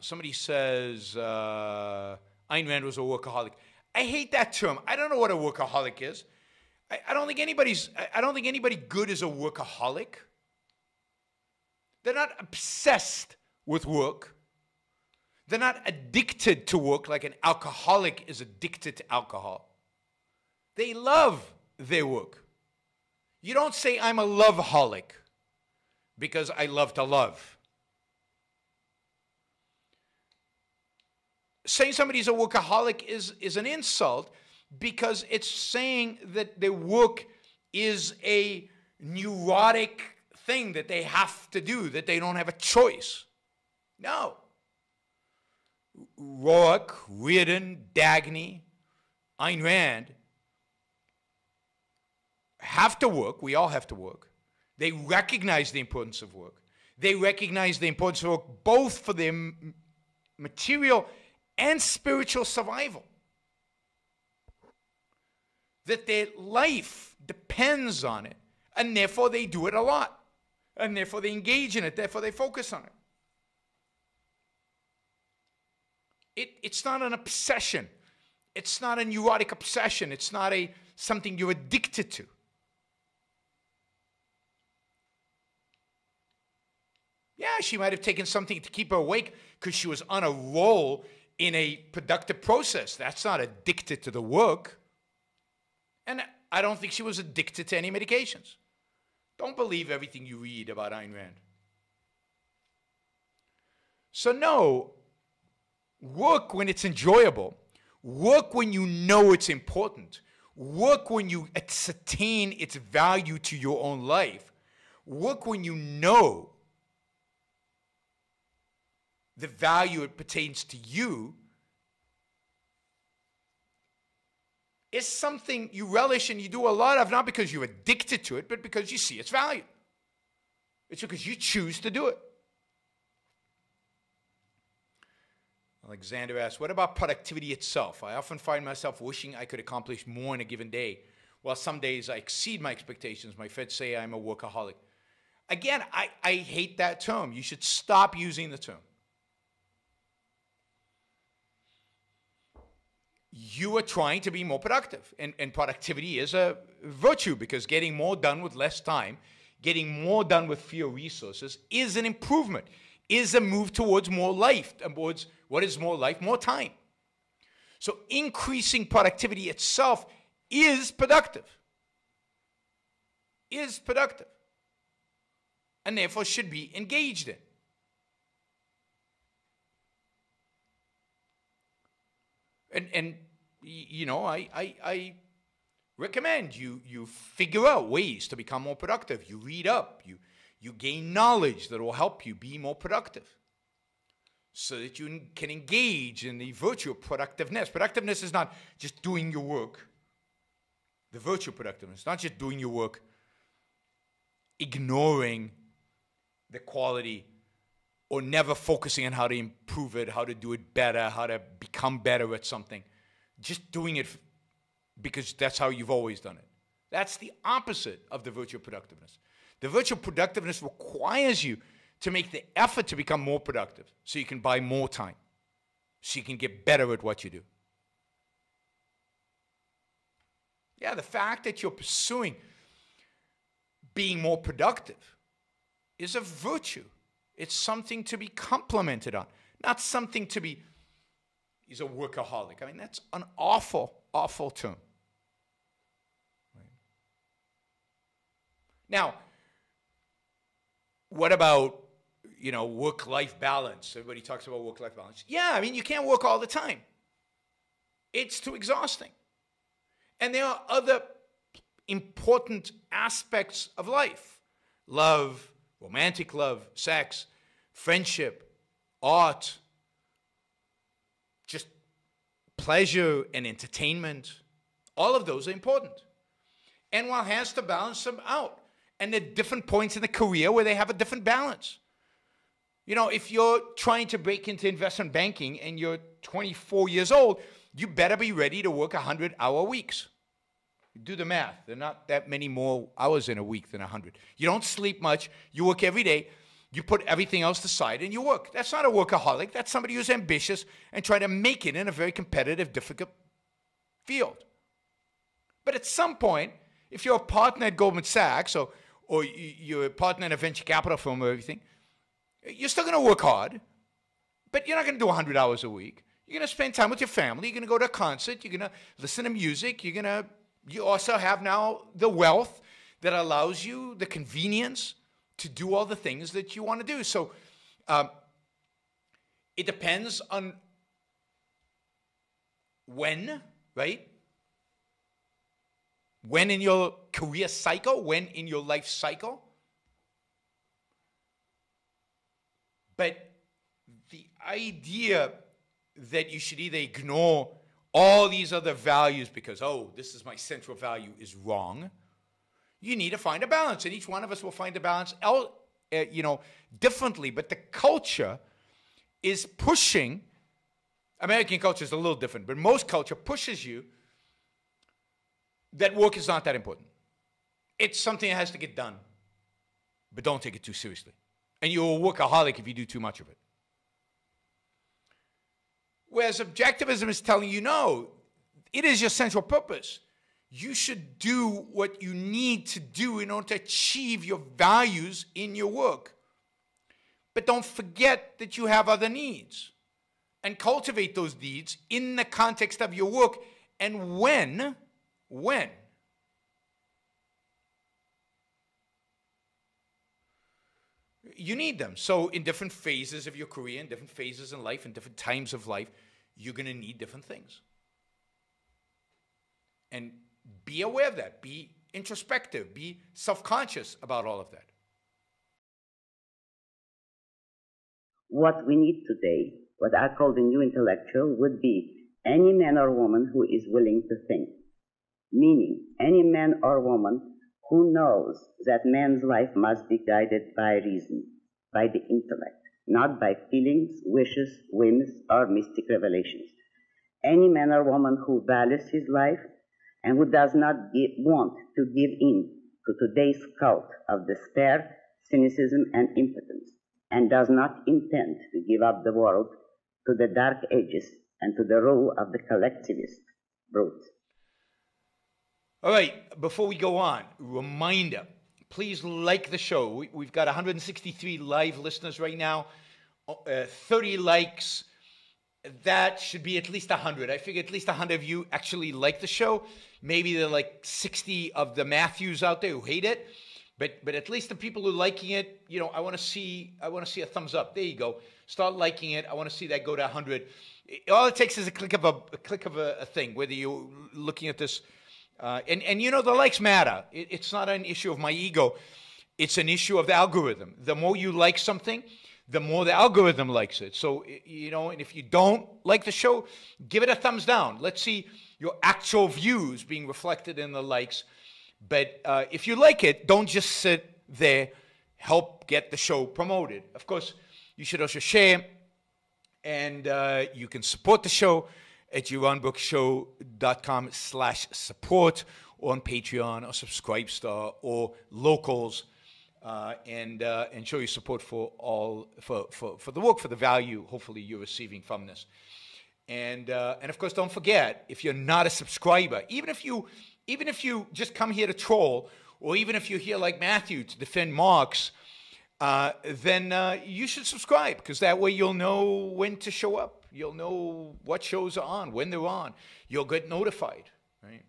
somebody says uh, Ayn Rand was a workaholic. I hate that term. I don't know what a workaholic is. I, I don't think anybody's. I, I don't think anybody good is a workaholic. They're not obsessed with work. They're not addicted to work like an alcoholic is addicted to alcohol. They love their work. You don't say, I'm a loveholic because I love to love. Saying somebody's a workaholic is, is an insult because it's saying that their work is a neurotic thing that they have to do, that they don't have a choice. No. Roark, Rearden, Dagny, Ayn Rand have to work. We all have to work. They recognize the importance of work. They recognize the importance of work both for their material and spiritual survival. That their life depends on it, and therefore they do it a lot. And therefore they engage in it, therefore they focus on it. it it's not an obsession. It's not a neurotic obsession. It's not a something you're addicted to. Yeah, she might have taken something to keep her awake because she was on a roll in a productive process. That's not addicted to the work. And I don't think she was addicted to any medications. Don't believe everything you read about Ayn Rand. So, no, work when it's enjoyable, work when you know it's important, work when you ascertain its value to your own life, work when you know the value it pertains to you is something you relish and you do a lot of, not because you're addicted to it, but because you see its value. It's because you choose to do it. Alexander asks, What about productivity itself? I often find myself wishing I could accomplish more in a given day. While some days I exceed my expectations, my friends say I'm a workaholic. Again, I, I hate that term. You should stop using the term. You are trying to be more productive. And, and productivity is a virtue because getting more done with less time, getting more done with fewer resources is an improvement, is a move towards more life, towards what is more life, more time. So increasing productivity itself is productive. Is productive. And therefore should be engaged in. And, and you know, I, I, I recommend you, you figure out ways to become more productive. You read up, you, you gain knowledge that will help you be more productive so that you can engage in the virtue of productiveness. Productiveness is not just doing your work. The virtue of productiveness, not just doing your work, ignoring the quality or never focusing on how to improve it, how to do it better, how to become better at something just doing it because that's how you've always done it. That's the opposite of the virtue of productiveness. The virtue of productiveness requires you to make the effort to become more productive so you can buy more time, so you can get better at what you do. Yeah, the fact that you're pursuing being more productive is a virtue. It's something to be complimented on, not something to be he's a workaholic. I mean, that's an awful, awful term. Right. Now, what about you know work-life balance? Everybody talks about work-life balance. Yeah, I mean, you can't work all the time. It's too exhausting. And there are other important aspects of life love, romantic love, sex, friendship, art, pleasure and entertainment, all of those are important. And one has to balance them out. And at different points in the career where they have a different balance. You know, if you're trying to break into investment banking and you're 24 years old, you better be ready to work 100 hour weeks. Do the math. There are not that many more hours in a week than 100. You don't sleep much. You work every day. You put everything else aside and you work. That's not a workaholic. That's somebody who's ambitious and trying to make it in a very competitive, difficult field. But at some point, if you're a partner at Goldman Sachs or, or you're a partner in a venture capital firm or everything, you're still going to work hard, but you're not going to do 100 hours a week. You're going to spend time with your family. You're going to go to a concert. You're going to listen to music. You're going to, you also have now the wealth that allows you the convenience to do all the things that you want to do. So um, it depends on when, right? When in your career cycle, when in your life cycle. But the idea that you should either ignore all these other values because, oh, this is my central value is wrong. You need to find a balance, and each one of us will find a balance, uh, you know, differently. But the culture is pushing. American culture is a little different, but most culture pushes you that work is not that important. It's something that has to get done, but don't take it too seriously. And you're a workaholic if you do too much of it. Whereas objectivism is telling you, no, it is your central purpose. You should do what you need to do in order to achieve your values in your work. But don't forget that you have other needs and cultivate those needs in the context of your work. And when, when you need them. So, in different phases of your career, in different phases in life, in different times of life, you're going to need different things. And be aware of that. Be introspective. Be self conscious about all of that. What we need today, what I call the new intellectual, would be any man or woman who is willing to think. Meaning, any man or woman who knows that man's life must be guided by reason, by the intellect, not by feelings, wishes, whims, or mystic revelations. Any man or woman who values his life and who does not give, want to give in to today's cult of despair, cynicism, and impotence, and does not intend to give up the world to the dark ages and to the rule of the collectivist brute. All right, before we go on, reminder please like the show. We, have got 163 live listeners right now, uh, 30 likes. That should be at least 100. I figure at least 100 of you actually like the show. Maybe there are like 60 of the Matthews out there who hate it. But, but at least the people who are liking it, you know, I want to see I want to see a thumbs up. There you go. Start liking it. I want to see that go to 100. All it takes is a click of a, a click of a, a thing. Whether you're looking at this uh, and, and you know, the likes matter. It, it's not an issue of my ego, it's an issue of the algorithm. The more you like something, the more the algorithm likes it. So, you know, and if you don't like the show, give it a thumbs down. Let's see your actual views being reflected in the likes. But uh, if you like it, don't just sit there, help get the show promoted. Of course, you should also share and uh, you can support the show at yaronbrookshow.com slash support or on Patreon or Subscribestar or Locals uh, and, uh, and show your support for all for, for, for the work, for the value hopefully you're receiving from this. And, uh, and of course, don't forget, if you're not a subscriber, even if you, even if you just come here to troll, or even if you're here like Matthew to defend Marx, uh, then uh, you should subscribe because that way you'll know when to show up. You'll know what shows are on, when they're on. You'll get notified, right?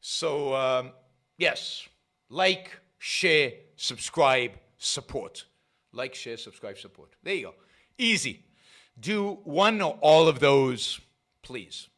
So, um, yes, like, share, subscribe, support. Like, share, subscribe, support. There you go. Easy. Do one or all of those, please.